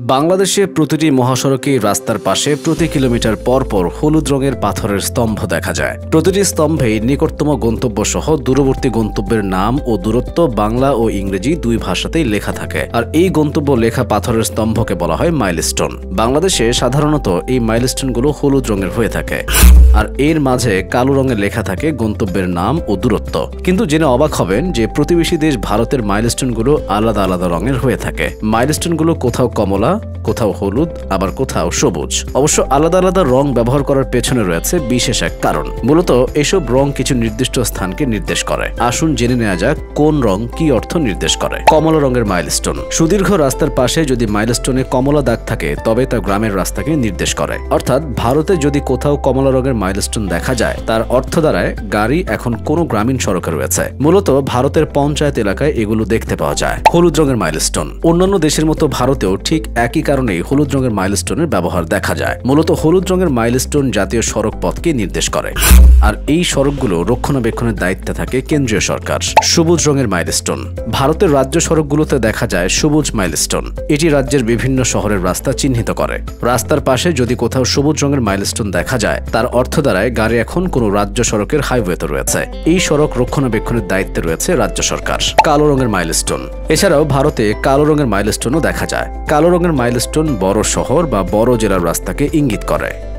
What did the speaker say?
বাংলাদেশে প্রতিটি মহাসড়কে রাস্তার পাশে প্রতি কিলোমিটার পর পর হলুদ রঙের পাথরের স্তম্ভ দেখা যায়। প্রতিটি স্তম্ভেই নিকটতম গন্তব্য সহ দূরবর্তী গন্তব্যের নাম ও দূরত্ব বাংলা ও ইংরেজি দুই ভাষাতেই লেখা থাকে। আর এই গন্তব্য লেখা পাথরের স্তম্ভকে বলা হয় মাইলস্টোন। বাংলাদেশে সাধারণত এই মাইলস্টোনগুলো হলুদ রঙের হয়ে থাকে। আর এর মাঝে কালো রঙের লেখা থাকে গন্তব্যের নাম ও দূরত্ব। কিন্তু জেনে অবাক হবেন যে প্রতিবেশী দেশ ভারতের মাইলস্টোনগুলো আলাদা আলাদা রঙের হয়ে থাকে। মাইলস্টোনগুলো কোথাও কমলা কোথাও হলুদ, আবার কোথাও সবুজ। অবশ্য আলাদা আলাদা রং ব্যবহার করার পেছনে রয়েছে বিশেষ এক কারণ। মূলত এসব রং কিছু নির্দিষ্ট স্থানকে নির্দেশ করে। আসুন জেনে নেওয়া যাক কোন রং কি অর্থ নির্দেশ করে। কমলা রঙের মাইলস্টোন। সুদীর্ঘ রাস্তার পাশে যদি মাইলস্টোনে কমলা দাগ থাকে, তবে তা গ্রামের রাস্তাকে নির্দেশ করে। অর্থাৎ ভারতে যদি কোথাও কমলা রঙের মাইলস্টোন দেখা যায়, তার অর্থ দ্বারায় গাড়ি এখন কোনো গ্রামীণ সড়কে রয়েছে। মূলত ভারতের পঞ্চায়েত এলাকায় এগুলো দেখতে পাওয়া যায়। হলুদ রঙের মাইলস্টোন। অন্যান্য দেশের মতো ভারতেও ঠিক একই কারণেই হলুদ রঙের মাইলস্টোনের ব্যবহার দেখা যায়। মূলত হলুদ রঙের মাইলস্টোন জাতীয় সড়ক পথকে নির্দেশ করে। আর এই সড়কগুলো রক্ষণাবেক্ষণের দায়িত্বে থাকে কেন্দ্রীয় সরকার। সবুজ রঙের মাইলস্টোন। ভারতের রাজ্য সড়কগুলোতে দেখা যায় সবুজ মাইলস্টোন। এটি রাজ্যের বিভিন্ন শহরের রাস্তা চিহ্নিত করে। রাস্তার পাশে যদি কোথাও সবুজ রঙের মাইলস্টোন দেখা যায়, তার অর্থ দ্বারায় গাড়ি এখন কোনো রাজ্য সড়কের হাইওয়েতে রয়েছে। এই সড়ক রক্ষণাবেক্ষণের দায়িত্বে রয়েছে রাজ্য সরকার। কালো রঙের মাইলস্টোন। এছাড়াও ভারতে কালো রঙের মাইলস্টোনও দেখা যায়। কালো রঙের মাইলস্টোন বড় শহর বা বড় জেলার রাস্তাকে ইঙ্গিত করে।